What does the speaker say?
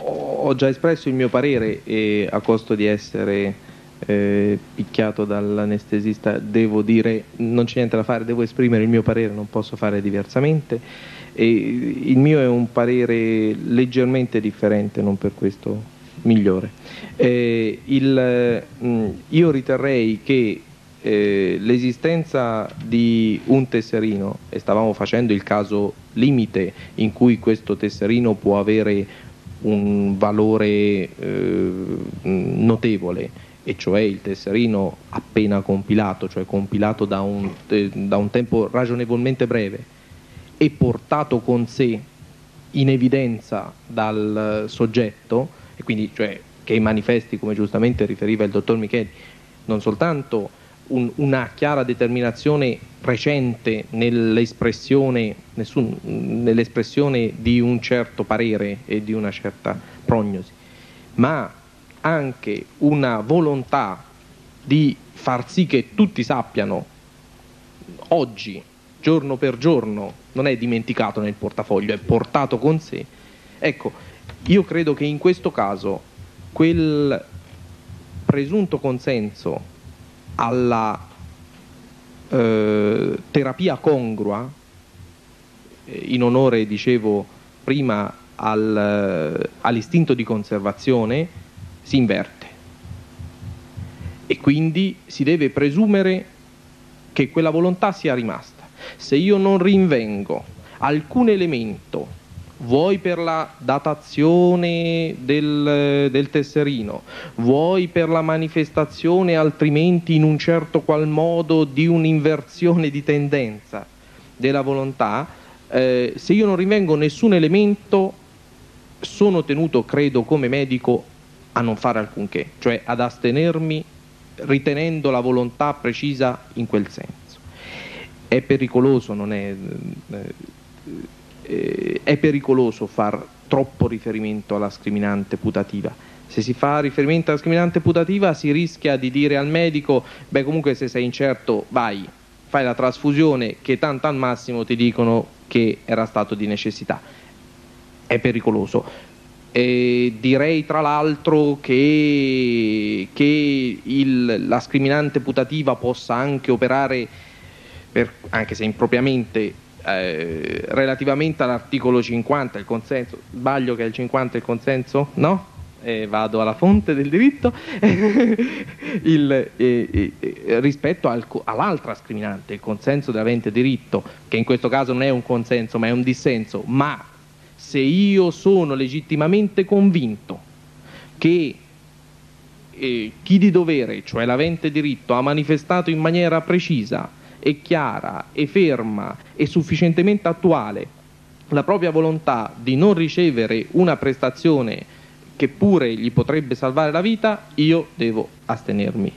ho già espresso il mio parere e a costo di essere eh, picchiato dall'anestesista devo dire non c'è niente da fare, devo esprimere il mio parere, non posso fare diversamente e il mio è un parere leggermente differente, non per questo migliore. Eh, il, mh, io riterrei che eh, l'esistenza di un tesserino, e stavamo facendo il caso limite in cui questo tesserino può avere un valore eh, notevole, e cioè il tesserino appena compilato, cioè compilato da un, eh, da un tempo ragionevolmente breve e portato con sé in evidenza dal soggetto, e quindi cioè, che manifesti, come giustamente riferiva il dottor Micheli, non soltanto un, una chiara determinazione recente nell'espressione, nessun, nell'espressione di un certo parere e di una certa prognosi, ma anche una volontà di far sì che tutti sappiano oggi, giorno per giorno, non è dimenticato nel portafoglio, è portato con sé. Ecco, io credo che in questo caso quel presunto consenso alla eh, terapia congrua, eh, in onore, dicevo prima, al, eh, all'istinto di conservazione, si inverte. E quindi si deve presumere che quella volontà sia rimasta. Se io non rinvengo alcun elemento vuoi per la datazione del, del, tesserino, vuoi per la manifestazione altrimenti in un certo qual modo di un'inversione di tendenza della volontà, eh, se io non rinvengo nessun elemento sono tenuto, credo, come medico a non fare alcunché, cioè ad astenermi ritenendo la volontà precisa in quel senso. È pericoloso, non è... Eh, eh, è pericoloso far troppo riferimento alla scriminante putativa. Se si fa riferimento alla scriminante putativa si rischia di dire al medico, beh comunque se sei incerto vai, fai la trasfusione che tanto al massimo ti dicono che era stato di necessità. È pericoloso. E direi tra l'altro che, che il, la scriminante putativa possa anche operare, per, anche se impropriamente, eh, relativamente all'articolo 50, il consenso, sbaglio che è il 50 il consenso? No? Eh, vado alla fonte del diritto, il, eh, eh, eh, rispetto al, all'altra scriminante, il consenso dell'avente diritto, che in questo caso non è un consenso ma è un dissenso, ma se io sono legittimamente convinto che eh, chi di dovere, cioè l'avente diritto, ha manifestato in maniera precisa e chiara e ferma e sufficientemente attuale la propria volontà di non ricevere una prestazione che pure gli potrebbe salvare la vita, io devo astenermi.